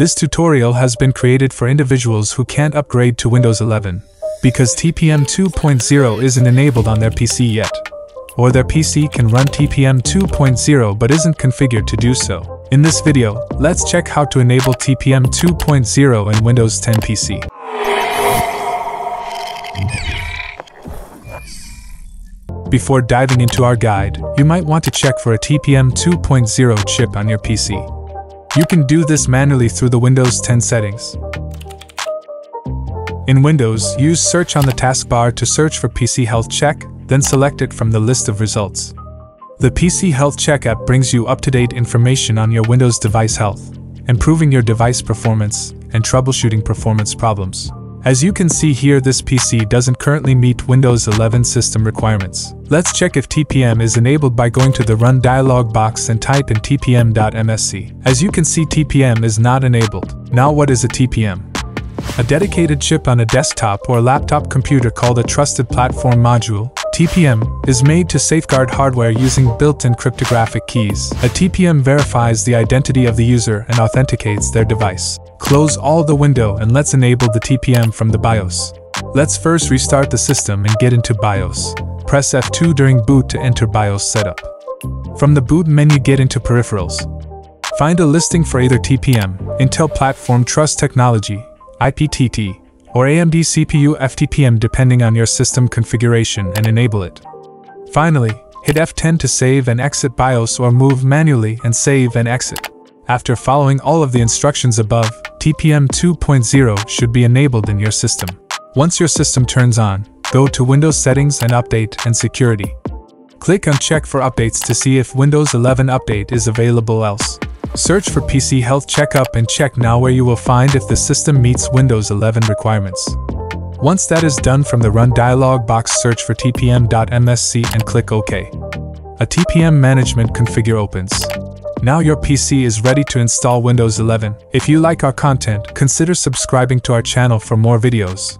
This tutorial has been created for individuals who can't upgrade to Windows 11 because TPM 2.0 isn't enabled on their PC yet. Or their PC can run TPM 2.0 but isn't configured to do so. In this video, let's check how to enable TPM 2.0 in Windows 10 PC. Before diving into our guide, you might want to check for a TPM 2.0 chip on your PC. You can do this manually through the Windows 10 settings. In Windows, use Search on the taskbar to search for PC Health Check, then select it from the list of results. The PC Health Check app brings you up to date information on your Windows device health, improving your device performance, and troubleshooting performance problems. As you can see here this PC doesn't currently meet Windows 11 system requirements. Let's check if TPM is enabled by going to the Run dialog box and type in tpm.msc. As you can see TPM is not enabled. Now what is a TPM? A dedicated chip on a desktop or laptop computer called a Trusted Platform Module, TPM, is made to safeguard hardware using built-in cryptographic keys. A TPM verifies the identity of the user and authenticates their device. Close all the window and let's enable the TPM from the BIOS. Let's first restart the system and get into BIOS. Press F2 during boot to enter BIOS setup. From the boot menu get into peripherals. Find a listing for either TPM, Intel Platform Trust Technology, IPTT, or AMD CPU FTPM depending on your system configuration and enable it. Finally, hit F10 to save and exit BIOS or move manually and save and exit. After following all of the instructions above, TPM 2.0 should be enabled in your system. Once your system turns on, go to Windows Settings and Update and Security. Click on Check for updates to see if Windows 11 Update is available else. Search for PC Health Checkup and check now where you will find if the system meets Windows 11 requirements. Once that is done from the Run dialog box search for tpm.msc and click OK. A TPM management configure opens. Now your PC is ready to install Windows 11. If you like our content, consider subscribing to our channel for more videos.